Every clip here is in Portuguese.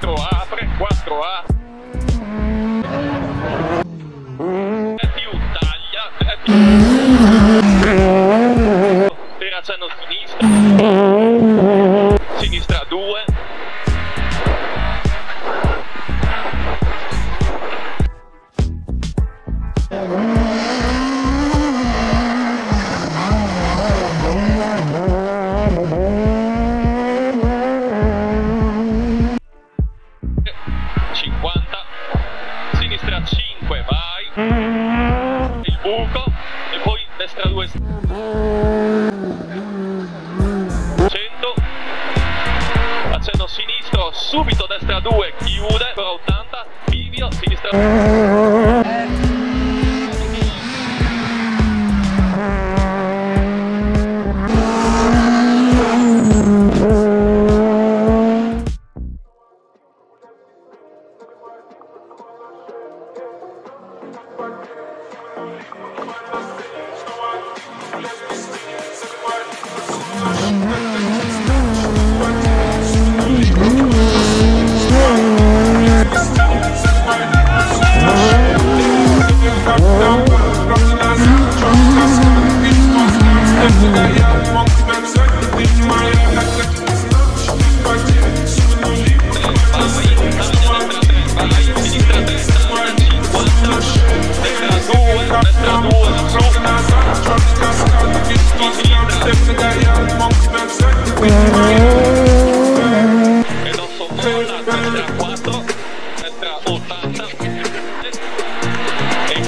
4A, 4A. 100 accendo. Sinistro subito destra 2 chiude per 80 bivio sinistra.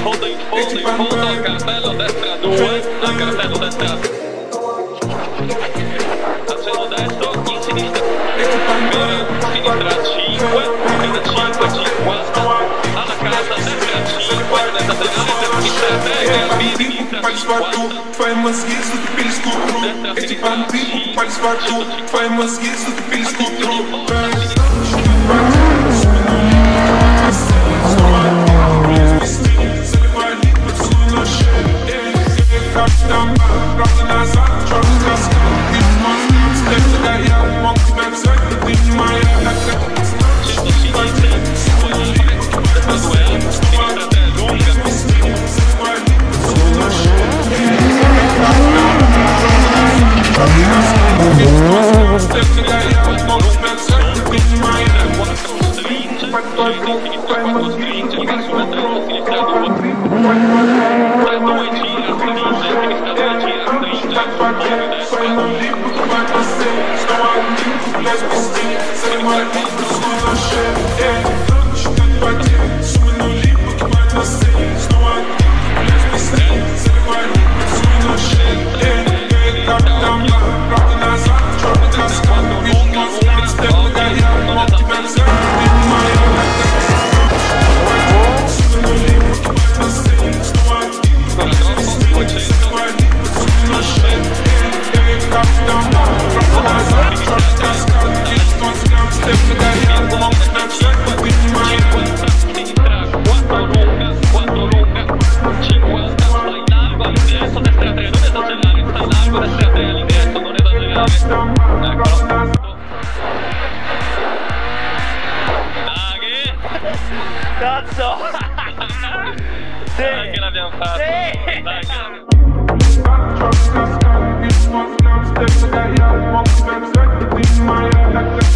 e in fondo in fondo in fondo al cartello destra 2 al cartello destra accenno destro in sinistra per sinistra 5 quindi 5 50 alla casa destra 5 nel laterale per sinistra 3 al B sinistra Палец во рту, 50 твои мозги затупили скутру Эти понты, палец во рту, твои мозги затупили скутру Заливали Trust this guy, this one's downstairs, the